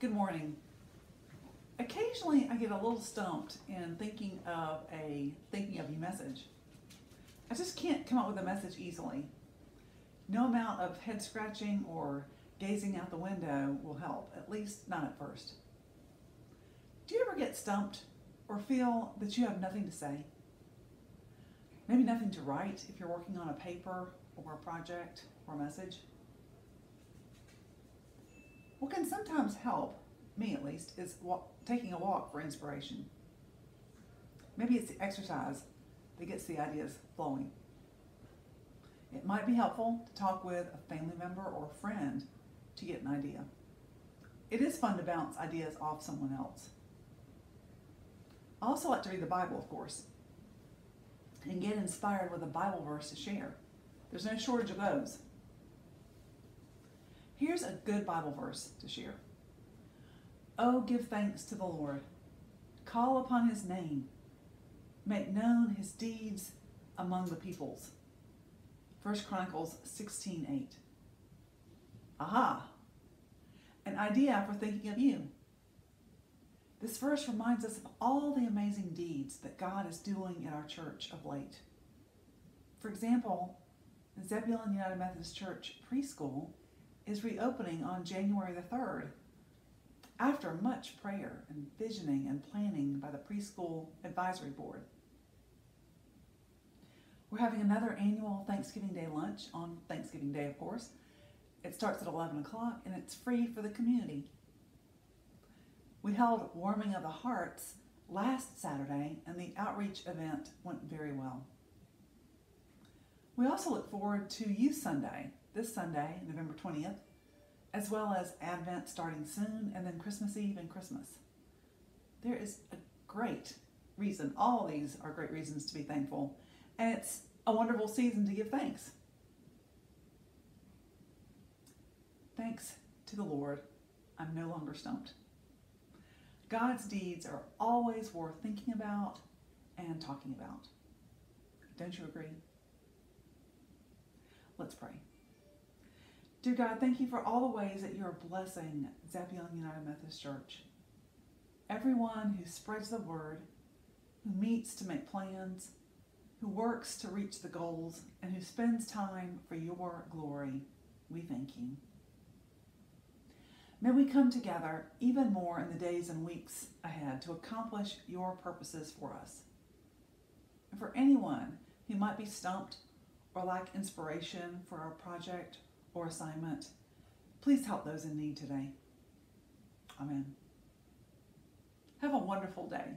Good morning. Occasionally I get a little stumped in thinking of a thinking of you message. I just can't come up with a message easily. No amount of head scratching or gazing out the window will help, at least not at first. Do you ever get stumped or feel that you have nothing to say? Maybe nothing to write if you're working on a paper or a project or a message? What can sometimes help, me at least, is walk, taking a walk for inspiration. Maybe it's the exercise that gets the ideas flowing. It might be helpful to talk with a family member or a friend to get an idea. It is fun to bounce ideas off someone else. I also like to read the Bible, of course, and get inspired with a Bible verse to share. There's no shortage of those. Here's a good Bible verse to share. Oh, give thanks to the Lord. Call upon his name. Make known his deeds among the peoples. 1 Chronicles 16:8. Aha! An idea for thinking of you. This verse reminds us of all the amazing deeds that God is doing in our church of late. For example, Zebulon United Methodist Church preschool is reopening on January the 3rd after much prayer and visioning and planning by the preschool advisory board. We're having another annual Thanksgiving Day lunch on Thanksgiving Day, of course. It starts at 11 o'clock and it's free for the community. We held Warming of the Hearts last Saturday and the outreach event went very well. We also look forward to Youth Sunday, this Sunday, November 20th, as well as Advent starting soon, and then Christmas Eve and Christmas. There is a great reason, all these are great reasons to be thankful, and it's a wonderful season to give thanks. Thanks to the Lord, I'm no longer stumped. God's deeds are always worth thinking about and talking about. Don't you agree? Let's pray. Dear God, thank you for all the ways that you're blessing Zebulon United Methodist Church. Everyone who spreads the word, who meets to make plans, who works to reach the goals, and who spends time for your glory, we thank you. May we come together even more in the days and weeks ahead to accomplish your purposes for us. And for anyone who might be stumped or lack inspiration for a project or assignment, please help those in need today. Amen. Have a wonderful day.